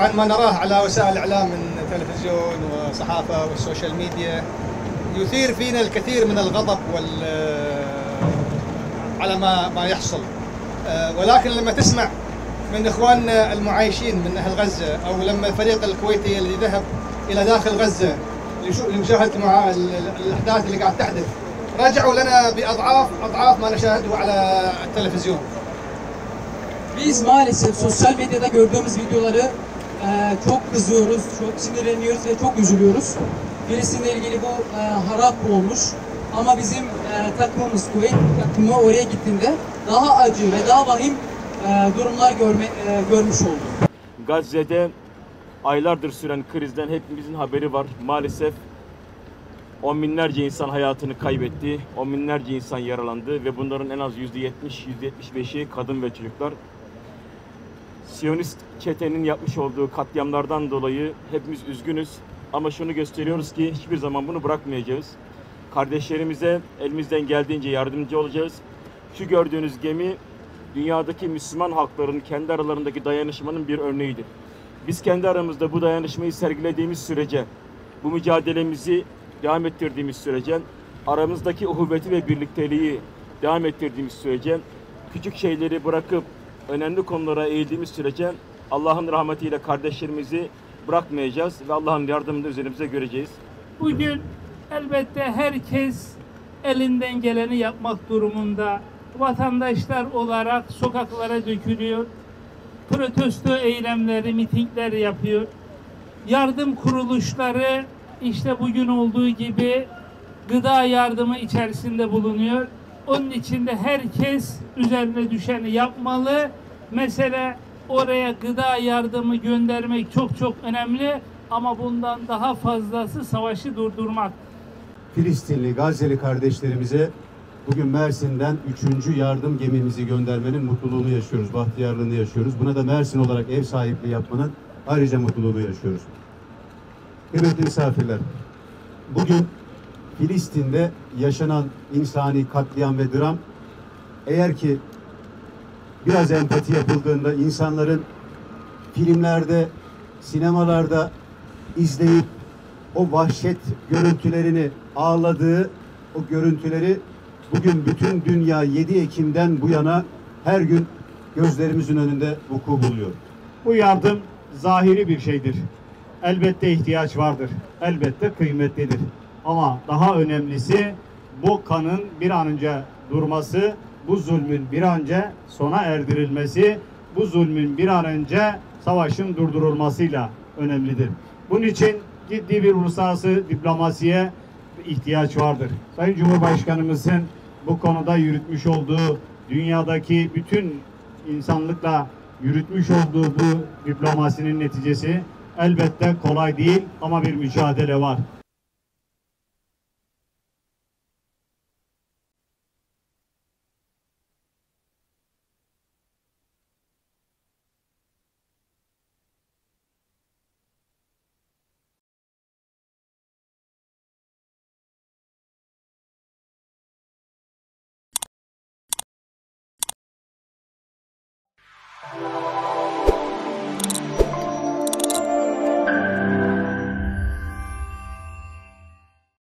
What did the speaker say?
طبعا ما نراه على وسائل الإعلام من تلفزيون وصحافة والسوشيال ميديا يثير فينا الكثير من الغضب وال على ما ما يحصل. آه، ولكن لما تسمع من اخواننا المعايشين من أهل غزة أو لما الفريق الكويتي الذي ذهب إلى داخل غزة لمشاهدة مع ال- ال- الأحداث اللي قاعد تحدث رجعوا لنا بأضعاف أضعاف ما نشاهده على التلفزيون. Biz maalesef sosyal medyada gördüğümüz videoları e, çok kızıyoruz, çok sinirleniyoruz ve çok üzülüyoruz. Filistin'le ilgili bu e, harap olmuş. Ama bizim e, takımımız, Kuveyt takımı oraya gittiğinde daha acı ve daha vahim e, durumlar görme, e, görmüş oldu. Gazze'de aylardır süren krizden hepimizin haberi var. Maalesef on binlerce insan hayatını kaybetti. On binlerce insan yaralandı ve bunların en az yüzde yetmiş, yüzde yetmiş beşi kadın ve çocuklar. Siyonist çetenin yapmış olduğu katliamlardan dolayı hepimiz üzgünüz. Ama şunu gösteriyoruz ki hiçbir zaman bunu bırakmayacağız. Kardeşlerimize elimizden geldiğince yardımcı olacağız. Şu gördüğünüz gemi dünyadaki Müslüman halkların kendi aralarındaki dayanışmanın bir örneğidir. Biz kendi aramızda bu dayanışmayı sergilediğimiz sürece, bu mücadelemizi devam ettirdiğimiz sürece, aramızdaki uhuvveti ve birlikteliği devam ettirdiğimiz sürece, küçük şeyleri bırakıp önemli konulara eğildiğimiz sürece Allah'ın rahmetiyle kardeşlerimizi bırakmayacağız ve Allah'ın yardımını üzerimize göreceğiz. Bugün elbette herkes elinden geleni yapmak durumunda. Vatandaşlar olarak sokaklara dökülüyor. Protesto eylemleri, mitingler yapıyor. Yardım kuruluşları işte bugün olduğu gibi gıda yardımı içerisinde bulunuyor. Onun için de herkes üzerine düşeni yapmalı. Mesele oraya gıda yardımı göndermek çok çok önemli ama bundan daha fazlası savaşı durdurmak. Filistinli, Gazze'li kardeşlerimize bugün Mersin'den 3. yardım gemimizi göndermenin mutluluğunu yaşıyoruz, bahtiyarlığını yaşıyoruz. Buna da Mersin olarak ev sahipliği yapmanın ayrıca mutluluğunu yaşıyoruz. Kıymetli misafirler, bugün Filistin'de yaşanan insani katliam ve dram eğer ki biraz empati yapıldığında insanların filmlerde, sinemalarda izleyip o vahşet görüntülerini ağladığı o görüntüleri bugün bütün dünya 7 Ekim'den bu yana her gün gözlerimizin önünde vuku buluyor. Bu yardım zahiri bir şeydir. Elbette ihtiyaç vardır. Elbette kıymetlidir. Ama daha önemlisi bu kanın bir an önce durması, bu zulmün bir an önce sona erdirilmesi, bu zulmün bir an önce savaşın durdurulmasıyla önemlidir. Bunun için ciddi bir uluslararası diplomasiye ihtiyaç vardır. Sayın Cumhurbaşkanımızın bu konuda yürütmüş olduğu dünyadaki bütün insanlıkla yürütmüş olduğu bu diplomasinin neticesi elbette kolay değil ama bir mücadele var.